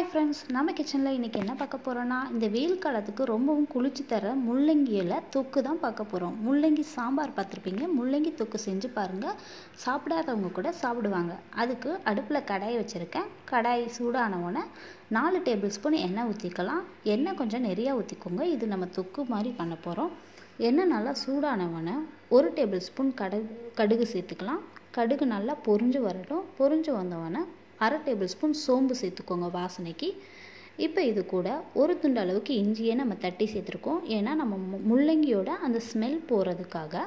Hi friends நம்ம கிச்சனில் இன்றைக்கி என்ன பார்க்க போகிறோன்னா இந்த வெயில் காலத்துக்கு ரொம்பவும் குளிச்சு தர முள்ளங்கியில் தொக்கு தான் பார்க்க போகிறோம் முள்ளங்கி சாம்பார் பார்த்துருப்பீங்க. முள்ளங்கி தொக்கு செஞ்சு பாருங்கள் சாப்பிடாதவங்க கூட சாப்பிடுவாங்க. அதுக்கு அடுப்பில் கடாய் வச்சுருக்கேன். கடாய் சூடானவுடனே நாலு டேபிள் ஸ்பூன் எண்ணெய் ஊற்றிக்கலாம் எண்ணெய் கொஞ்சம் நிறையா ஊற்றிக்கோங்க இது நம்ம தொக்கு மாதிரி பண்ண போகிறோம் எண்ணெய் நல்லா சூடானவுடனே ஒரு டேபிள் ஸ்பூன் கடுகு கடுகு சேர்த்துக்கலாம். கடுகு நல்லா பொரிஞ்சு வரட்டும். பொரிஞ்சு வந்தவொடனே அரை டேபிள் ஸ்பூன் சோம்பு சேர்த்துக்கோங்க வாசனைக்கு. இப்போ இது கூட ஒரு துண்டு அளவுக்கு இஞ்சியை நம்ம தட்டி சேர்த்துருக்கோம். ஏன்னா நம்ம மு- முள்ளங்கியோட அந்த ஸ்மெல் போகிறதுக்காக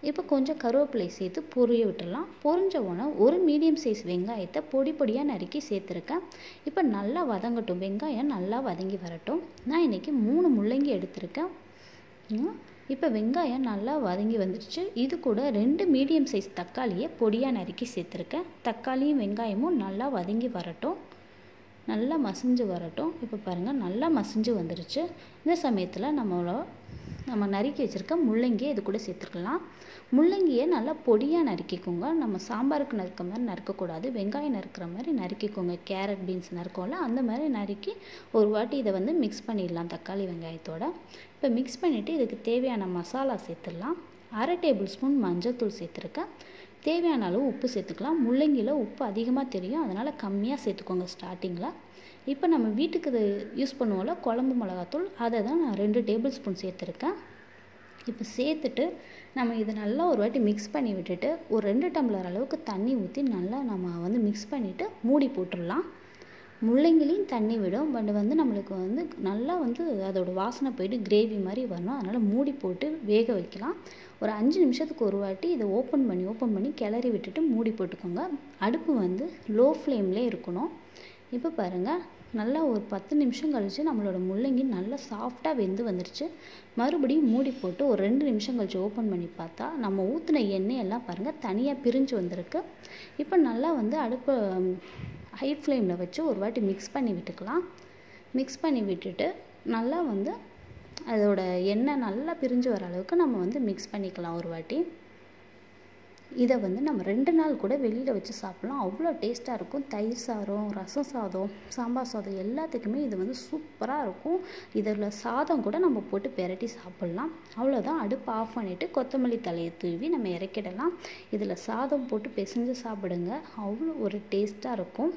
இப்போ கொஞ்சம் கருவேப்பிலை சேர்த்து பொரிய விட்டுடலாம். பொரிஞ்ச உடனே ஒரு மீடியம் சைஸ் வெங்காயத்தை பொடி பொடியாக நறுக்கி சேர்த்துருக்கேன். இப்போ நல்லா வதங்கட்டும். வெங்காயம் நல்லா வதங்கி வரட்டும். நான் இன்றைக்கி மூணு முள்ளங்கி எடுத்திருக்கேன். இப்போ வெங்காயம் நல்லா வதங்கி வந்துடுச்சு. இது கூட ரெண்டு மீடியம் சைஸ் தக்காளியை பொடியாக நறுக்கி சேர்த்துருக்கேன் தக்காளியும் வெங்காயமும் நல்லா வதங்கி வரட்டும். நல்லா மசிஞ்சு வரட்டும். இப்போ பாருங்கள் நல்லா மசிஞ்சு வந்துடுச்சு. இந்த சமயத்தில் நம்மளோ நம்ம நறுக்கி வச்சுருக்க முள்ளங்கியை இது கூட சேர்த்துக்கலாம். முள்ளங்கியை நல்லா பொடியாக நறுக்கிக்கோங்க. நம்ம சாம்பாருக்கு நறுக்க மாதிரி நறுக்கக்கூடாது. வெங்காயம் நறுக்கிற மாதிரி நறுக்கிக்கோங்க. கேரட் பீன்ஸ் நறுக்கோம்ல அந்த மாதிரி நறுக்கி ஒரு வாட்டி இதை வந்து மிக்ஸ் பண்ணிடலாம் தக்காளி வெங்காயத்தோட. இப்போ மிக்ஸ் பண்ணிவிட்டு இதுக்கு தேவையான மசாலா சேர்த்துடலாம். அரை டேபிள் ஸ்பூன் மஞ்சள்தூள் சேர்த்துருக்கேன். தேவையான அளவு உப்பு சேர்த்துக்கலாம். முள்ளங்கியில் உப்பு அதிகமாக தெரியும். அதனால் கம்மியாக சேர்த்துக்கோங்க ஸ்டார்டிங்கில் இப்போ நம்ம வீட்டுக்கு இது யூஸ் பண்ணுவோம்ல குழம்பு மிளகாத்தூள் அதை தான் நான் ரெண்டு டேபிள் ஸ்பூன் சேர்த்துருக்கேன். இப்போ சேர்த்துட்டு நம்ம இதை நல்லா ஒரு வாட்டி மிக்ஸ் பண்ணி விட்டுட்டு ஒரு ரெண்டு டம்ளர் அளவுக்கு தண்ணி ஊற்றி நல்லா நம்ம வந்து மிக்ஸ் பண்ணிவிட்டு மூடி போட்டுடலாம். முள்ளங்கிலையும் தண்ணி விடும். பட் வந்து நம்மளுக்கு வந்து நல்லா வந்து அதோடய வாசனை போயிட்டு கிரேவி மாதிரி வரணும். அதனால் மூடி போட்டு வேக வைக்கலாம். ஒரு அஞ்சு நிமிஷத்துக்கு ஒரு வாட்டி இதை ஓப்பன் பண்ணி ஓப்பன் பண்ணி கிளறி விட்டுட்டு மூடி போட்டுக்கோங்க. அடுப்பு வந்து லோ ஃப்ளேம்லேயே இருக்கணும். இப்போ பாருங்கள் நல்லா ஒரு பத்து நிமிஷம் கழித்து நம்மளோட முள்ளங்கி நல்லா சாஃப்டாக வெந்து வந்துருச்சு. மறுபடியும் மூடி போட்டு ஒரு ரெண்டு நிமிஷம் கழித்து ஓப்பன் பண்ணி பார்த்தா நம்ம ஊற்றின எண்ணெய் எல்லாம் பாருங்கள் தனியாக பிரிஞ்சு வந்திருக்கு. இப்போ நல்லா வந்து அடுப்பை ஹை ஃப்ளேமில் வச்சு ஒரு வாட்டி மிக்ஸ் பண்ணி விட்டுக்கலாம். மிக்ஸ் பண்ணி விட்டுட்டு நல்லா வந்து அதோட எண்ணெய் நல்லா பிரிஞ்சு வர அளவுக்கு நம்ம வந்து மிக்ஸ் பண்ணிக்கலாம் ஒரு வாட்டி. இதை வந்து நம்ம ரெண்டு நாள் கூட வெளியில் வச்சு சாப்பிட்லாம். அவ்வளோ டேஸ்ட்டாக இருக்கும். தயிர் சாதம் ரசம் சாதம் சாம்பார் சாதம் எல்லாத்துக்குமே இது வந்து சூப்பராக இருக்கும். இதில் சாதம் கூட நம்ம போட்டு பெரட்டி சாப்பிட்லாம். அவ்வளோதான். அடுப்பு ஆஃப் பண்ணிவிட்டு கொத்தமல்லி தலையை தூவி நம்ம இறக்கிடலாம். இதில் சாதம் போட்டு பிசைஞ்சு சாப்பிடுங்க. அவ்வளோ ஒரு டேஸ்ட்டாக இருக்கும்.